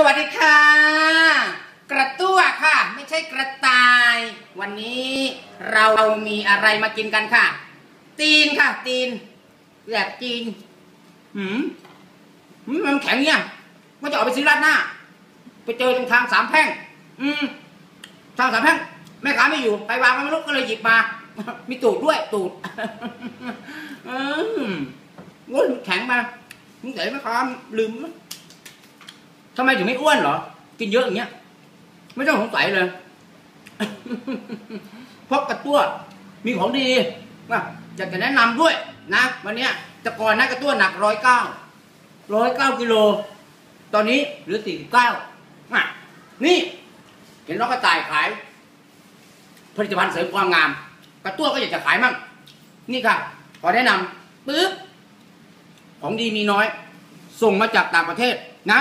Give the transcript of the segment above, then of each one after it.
สวัสดีค่ะ กระตั้วค่ะ ไม่ใช่กระต่าย วันนี้เรามีอะไรมากินกันค่ะ ตีนค่ะ ตีนแบบจีนหืมหืมมันแข็งเนี่ยมันจะออกไปซื้อราดหน้า ไปเจอตรงทางสามแพร่ง อืมทางสามแพร่งแม่ค้าไม่อยู่ไปวางไม่รู้ก็เลยหยิบมา มีตูดด้วยตูดอืมโอ้ยแข็งมาสงสัยแม่ค้าลืมมั้ ทำไมถึงไม่อ้วนเหรอ กินเยอะอย่างเงี้ย ไม่ต้องสงสัยเลยเพราะกระตั้วมีของดีนะอยากจะแนะนำด้วยนะวันเนี้ยแต่ก่อนนะกระตั้วหนักร้อยเก้าร้อยเก้ากิโล ตอนนี้เหลือสี่สิบเก้านี่ เห็นน้องกระต่ายขาย ผลิตภัณฑ์เสริมความงาม กระตั้วก็อยากจะขายมั่งนี่ค่ะ ขอแนะนำปึ๊บของดีมีน้อย ส่งมาจากต่างประเทศนะ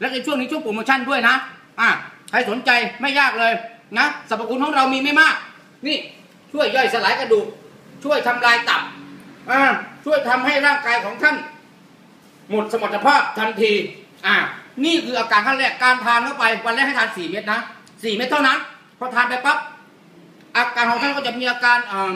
และในช่วงนี้ช่วงโปรโมชั่นด้วยนะอะใครสนใจไม่ยากเลยนะสรรพคุณของเรามีไม่มาก นี่ช่วยย่อยสลายกระดูก ช่วยทำลายตับอ่าช่วยทำให้ร่างกายของท่าน หมดสมรรถภาพทันทีอ่านี่คืออาการขั้นแรกการทานเข้าไปวันแรกให้ทานสี่เม็ดนะสี่เม็ดเท่านั้นพอทานไปปั๊บอาการของท่านก็จะมีอาการอ่า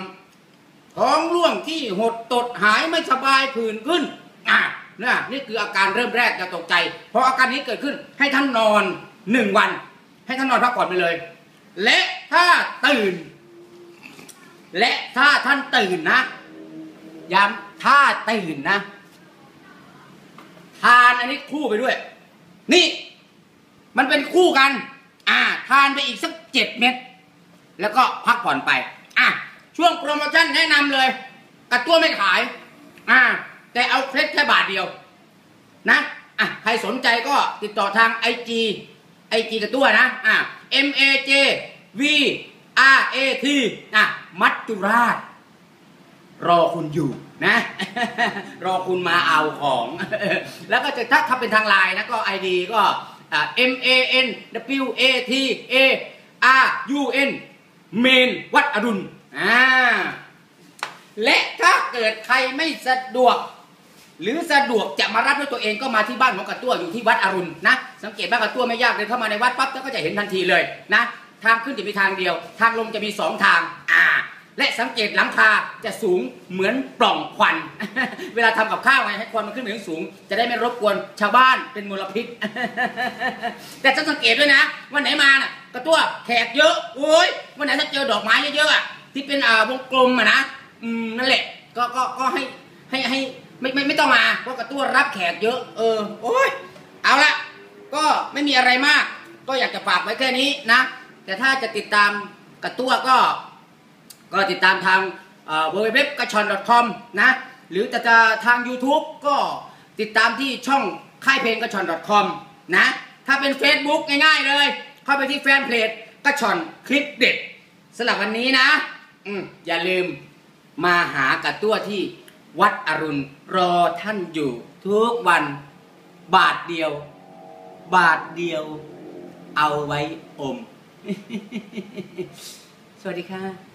ท้องร่วงที่หดตดหายไม่สบายผื่นขึ้นอ่า นะนี่คืออาการเริ่มแรกจะตกใจ เพราะอาการนี้เกิดขึ้นให้ท่านนอนหนึ่งวัน ให้ท่านนอนพักผ่อนไปเลย และถ้าตื่น และถ้าท่านตื่นนะย้ำถ้าตื่นนะ ทานอันนี้คู่ไปด้วย นี่ มันเป็นคู่กัน อ่า ทานไปอีกสักเจ็ดเม็ดแล้วก็พักผ่อนไป อะ ช่วงโปรโมชั่นแนะนำเลยกระตัวไม่ขาย เดียวนะอะใครสนใจก็ติดต่อทาง IG IG กระตัวนะอะ M A J V R A T อะมัจจุราช รอคุณอยู่นะ รอคุณมาเอาของ แล้วก็จะถ้าถ้าเป็นทางไลน์นะก็ ID ก็อ่า M A N W A T A R U N เมนวัดอรุณอ่าและถ้าเกิดใครไม่สะดวก หรือสะดวกจะมารับด้วยตัวเองก็มาที่บ้านของกระตั้วอยู่ที่วัดอรุณนะ สังเกตบ้านกระตั้วไม่ยากเดินเข้ามาในวัดปั๊บแล้วก็จะเห็นทันทีเลยนะ ทางขึ้นจะมีทางเดียว ทางลงจะมีสองทางอ่าและสังเกตหลังคาจะสูงเหมือนปล่องควัน เวลาทำกับข้าวไงให้ควันมันขึ้นไปสูง จะได้ไม่รบกวนชาวบ้านเป็นมลพิษ แต่ต้องสังเกตด้วยนะ วันไหนมาน่ะกระตั้วแขกเยอะโอ้ยวันไหนถ้าเจอดอกไม้เยอะๆอะที่เป็นอ่าวงกลมอะนะอืมนั่นแหละ ก็ก็ก็ให้ให้ให้ ไม่ไม่ไม่ต้องมาเพราะกระตั้วรับแขกเยอะ เออโอ้ยเอาละก็ไม่มีอะไรมาก ก็อยากจะฝากไว้แค่นี้นะ แต่ถ้าจะติดตามกระตั้วก็ ก็ติดตามทางเว็บกระชอน .com นะ หรือจะจะทาง YouTube ก็ติดตามที่ช่องค่ายเพลงกระชอน .com นะ ถ้าเป็น Facebook ง่ายๆเลย เข้าไปที่แฟนเพจกระชอนคลิปเด็ดสำหรับวันนี้นะ อืมอย่าลืมมาหากระตั้วที่ วัดอรุณรอท่านอยู่ ทุกวันบาทเดียว บาทเดียว เอาไว้อม สวัสดีค่ะ